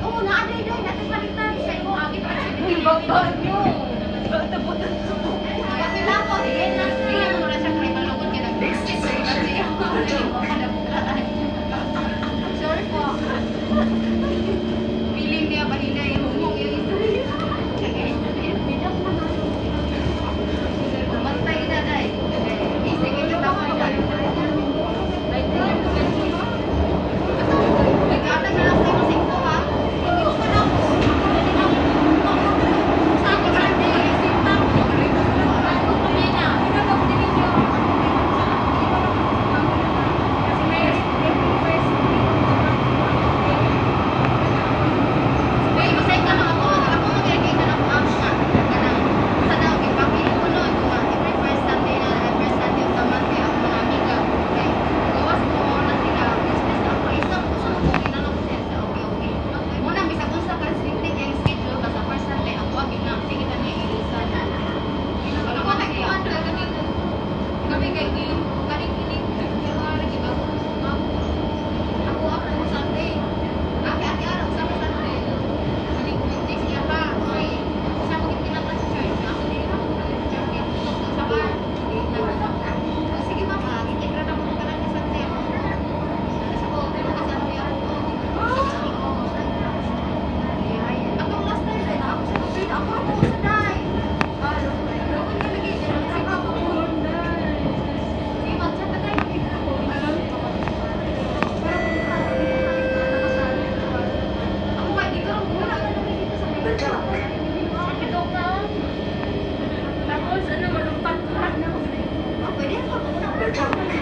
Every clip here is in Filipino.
Oo, naa-day-day, natin palitan. Sa iyo, agit. Ang bagbag.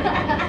Ha, ha, ha.